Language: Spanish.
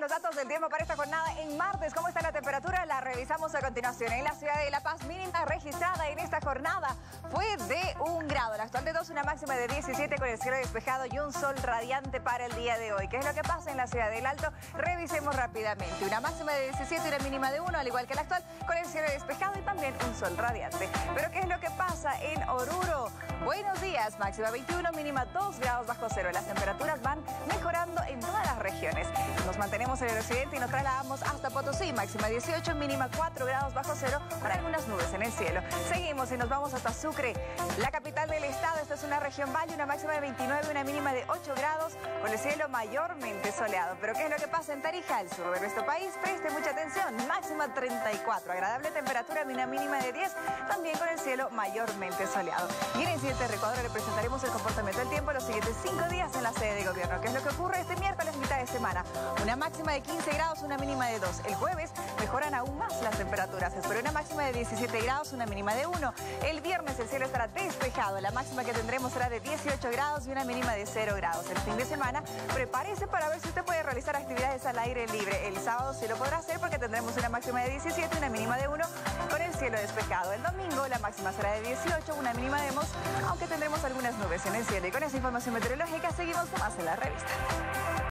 Los datos del tiempo para esta jornada en martes. ¿Cómo está la temperatura? La revisamos a continuación. En la ciudad de La Paz, mínima registrada en esta jornada fue de un grado. La actual de 2, una máxima de 17 con el cielo despejado y un sol radiante para el día de hoy. ¿Qué es lo que pasa en la ciudad del Alto? Revisemos rápidamente. Una máxima de 17 y una mínima de 1, al igual que la actual, con el cielo despejado y también un sol radiante. Pero ¿qué es lo que pasa en Oruro? Buenos días, máxima 21, mínima 2 grados bajo cero. Las temperaturas van mejorando en todas las regiones. Mantenemos en el occidente y nos trasladamos hasta Potosí, máxima 18, mínima 4 grados bajo cero para algunas nubes en el cielo. Seguimos y nos vamos hasta Sucre, la capital del estado. Esta es una región valle, una máxima de 29, una mínima de 8 grados, con el cielo mayormente soleado. Pero ¿qué es lo que pasa en Tarija, el sur de nuestro país? Preste mucha atención, máxima 34, agradable temperatura, una mínima de 10, también con el cielo mayormente soleado. Y en el siguiente recuadro le presentaremos el comportamiento del tiempo los siguientes 5 días en la sede de Una máxima de 15 grados, una mínima de 2. El jueves mejoran aún más las temperaturas. Se espera una máxima de 17 grados, una mínima de 1. El viernes el cielo estará despejado. La máxima que tendremos será de 18 grados y una mínima de 0 grados. El fin de semana prepárese para ver si usted puede realizar actividades al aire libre. El sábado sí lo podrá hacer porque tendremos una máxima de 17 y una mínima de 1 con el cielo despejado. El domingo la máxima será de 18, una mínima de 2, aunque tendremos algunas nubes en el cielo. Y con esa información meteorológica seguimos más en la revista.